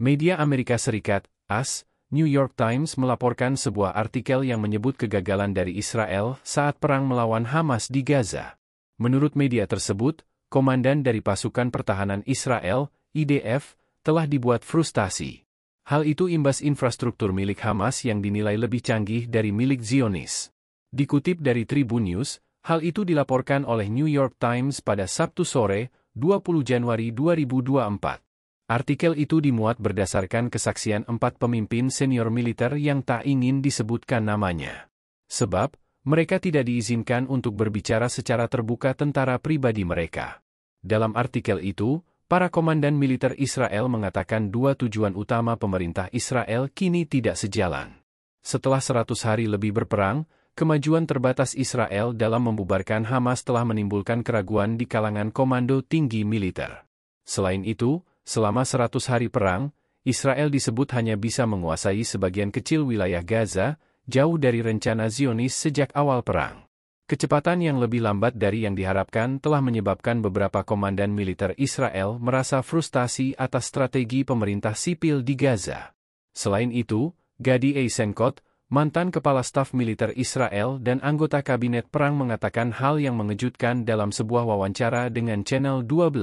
Media Amerika Serikat, AS, New York Times melaporkan sebuah artikel yang menyebut kegagalan dari Israel saat perang melawan Hamas di Gaza. Menurut media tersebut, komandan dari pasukan pertahanan Israel, IDF, telah dibuat frustasi. Hal itu imbas infrastruktur milik Hamas yang dinilai lebih canggih dari milik Zionis. Dikutip dari Tribun News, hal itu dilaporkan oleh New York Times pada Sabtu sore, 20 Januari 2024. Artikel itu dimuat berdasarkan kesaksian empat pemimpin senior militer yang tak ingin disebutkan namanya. Sebab, mereka tidak diizinkan untuk berbicara secara terbuka tentara pribadi mereka. Dalam artikel itu, para komandan militer Israel mengatakan dua tujuan utama pemerintah Israel kini tidak sejalan. Setelah seratus hari lebih berperang, kemajuan terbatas Israel dalam membubarkan Hamas telah menimbulkan keraguan di kalangan komando tinggi militer. Selain itu, Selama 100 hari perang, Israel disebut hanya bisa menguasai sebagian kecil wilayah Gaza, jauh dari rencana Zionis sejak awal perang. Kecepatan yang lebih lambat dari yang diharapkan telah menyebabkan beberapa komandan militer Israel merasa frustasi atas strategi pemerintah sipil di Gaza. Selain itu, Gadi Eisenkot, Mantan Kepala Staf Militer Israel dan anggota Kabinet Perang mengatakan hal yang mengejutkan dalam sebuah wawancara dengan Channel 12.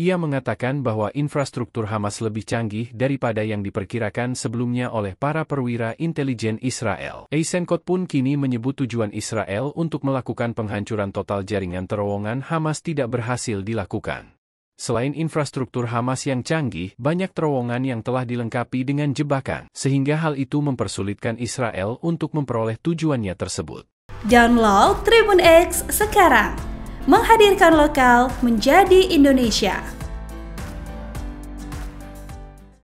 Ia mengatakan bahwa infrastruktur Hamas lebih canggih daripada yang diperkirakan sebelumnya oleh para perwira intelijen Israel. Eisenkot pun kini menyebut tujuan Israel untuk melakukan penghancuran total jaringan terowongan Hamas tidak berhasil dilakukan. Selain infrastruktur Hamas yang canggih, banyak terowongan yang telah dilengkapi dengan jebakan, sehingga hal itu mempersulitkan Israel untuk memperoleh tujuannya tersebut. Download Tribun X sekarang, menghadirkan lokal menjadi Indonesia.